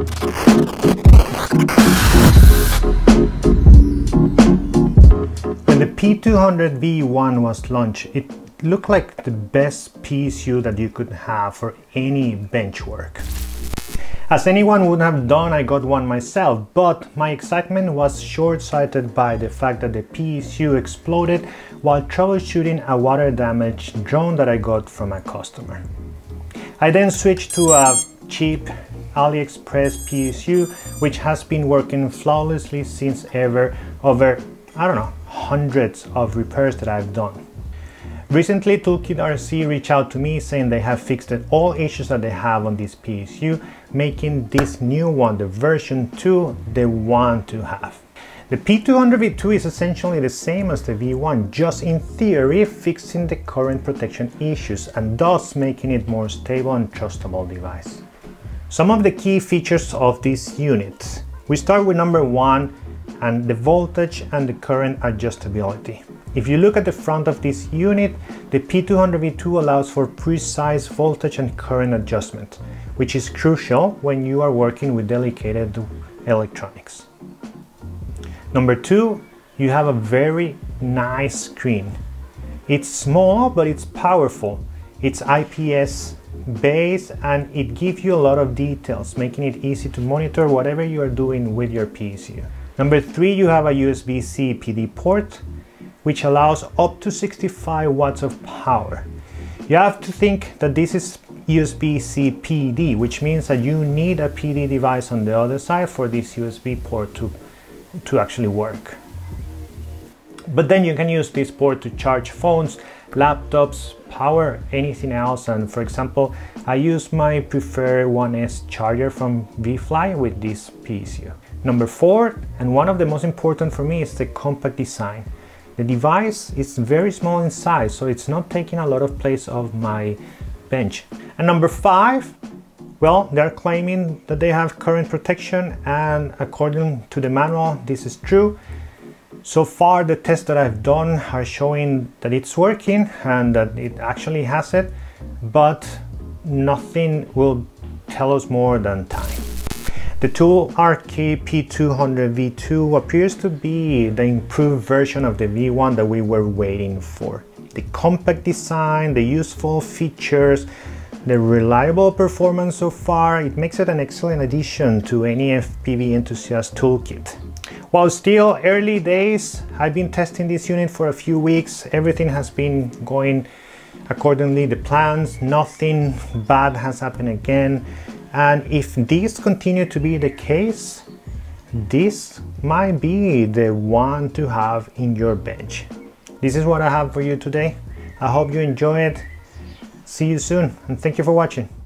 When the P200 V1 was launched, it looked like the best PSU that you could have for any bench work. As anyone would have done, I got one myself, but my excitement was short-sighted by the fact that the PSU exploded while troubleshooting a water damaged drone that I got from a customer. I then switched to a cheap AliExpress PSU, which has been working flawlessly since ever over, I don't know, hundreds of repairs that I've done. Recently, ToolkitRC reached out to me saying they have fixed all issues that they have on this PSU, making this new one, the version 2, the one to have. The P200 V2 is essentially the same as the V1, just in theory fixing the current protection issues and thus making it more stable and trustable device. Some of the key features of this unit. We start with number one and the voltage and the current adjustability. If you look at the front of this unit, the P200V2 allows for precise voltage and current adjustment, which is crucial when you are working with delicate electronics. Number two, you have a very nice screen. It's small, but it's powerful. It's IPS base and it gives you a lot of details, making it easy to monitor whatever you are doing with your PSU. Number three, you have a USB-C PD port which allows up to 65 watts of power. You have to think that this is USB-C PD, which means that you need a PD device on the other side for this USB port to, to actually work. But then you can use this port to charge phones, laptops, power anything else. And for example, I use my preferred 1S charger from ViFly with this PSU. Number four, and one of the most important for me is the compact design. The device is very small in size, so it's not taking a lot of place of my bench. And number five, well, they're claiming that they have current protection and according to the manual, this is true. So far, the tests that I've done are showing that it's working and that it actually has it, but nothing will tell us more than time. The Tool RK P200 V2 appears to be the improved version of the V1 that we were waiting for. The compact design, the useful features, the reliable performance so far, it makes it an excellent addition to any FPV enthusiast toolkit. While still early days, I've been testing this unit for a few weeks. Everything has been going accordingly the plans, nothing bad has happened again. And if this continue to be the case, this might be the one to have in your bench. This is what I have for you today. I hope you enjoy it. See you soon and thank you for watching.